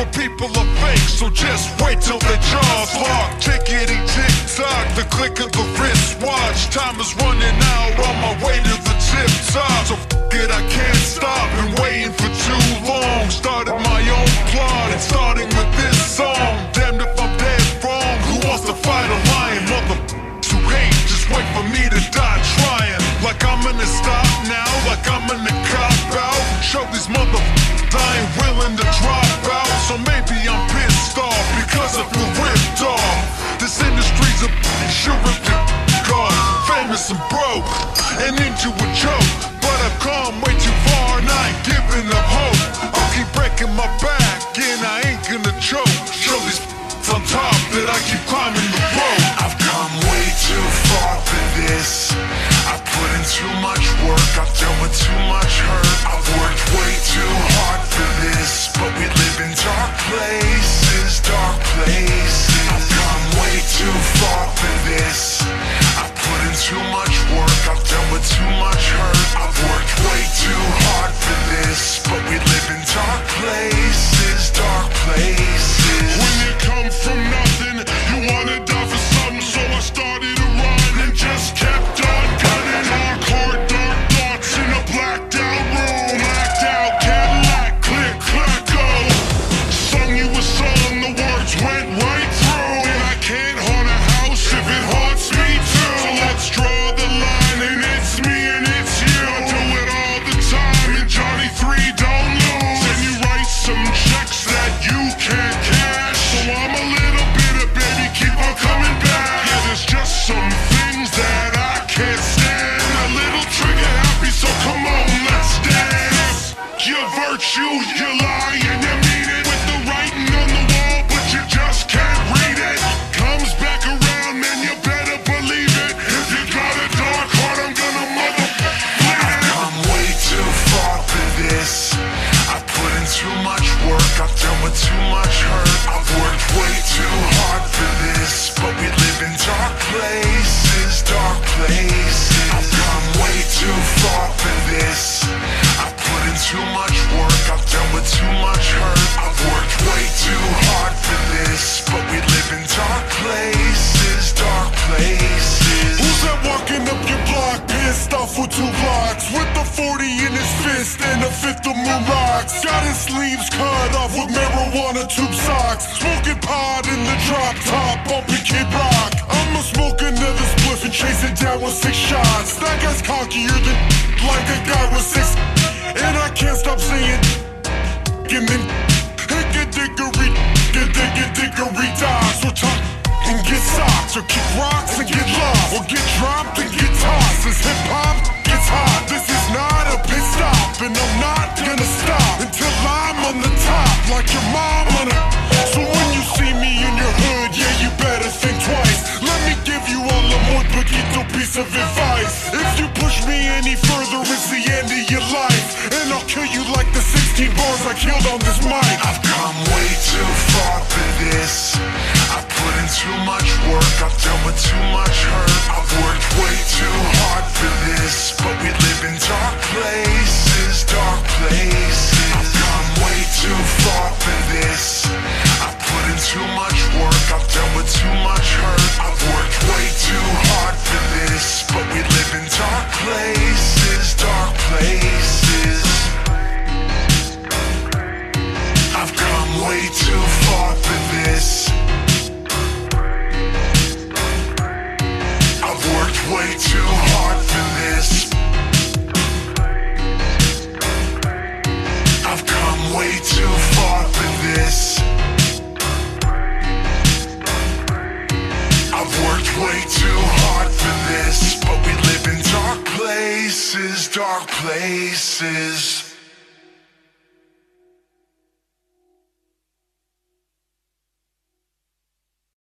evil people are fake, so just wait till the jaws lock. Tickety tick tock, the click of the wrist. Watch Time is running out on my way to the tip top. So broke and into a joke. But I've come way too far and I ain't giving up hope. I'll keep breaking my back and I ain't gonna choke. Show these on top that I keep climbing the road. I've come way too far for this. I've put in too much work, I've dealt with too much hurt. I've worked way too hard went right through, and I can't haunt a house if it haunts me too. So let's draw the line, and it's me and it's you. I do it all the time, and Johnny Three don't lose. And you write some checks that you can't cash. So I'm a little bitter, baby, keep on coming back. Yeah, there's just some things that I can't stand. A little trigger happy, so come on, let's dance. Your virtue, you lie, work, I've dealt with too much hurt. I've worked way too hard for this, but we live in dark places, dark places. I've come way too far for this. Smoking pot in the drop top, bumping Kid Rock. I'ma smoke another spliff and chase it down with six shots. That guy's cockier than like a guy with six. And I can't stop saying and then hicka dickory, dicka dickory die. So talk and get socks, or kick rocks and get lost, or get dropped and of advice. If you push me any further, it's the end of your life, and I'll kill you like the 16 bars I killed on this mic. I've come way too far for this. I've put in too much work, I've dealt with too much hurt. I've worked way too hard for this, but we live in dark places, dark places.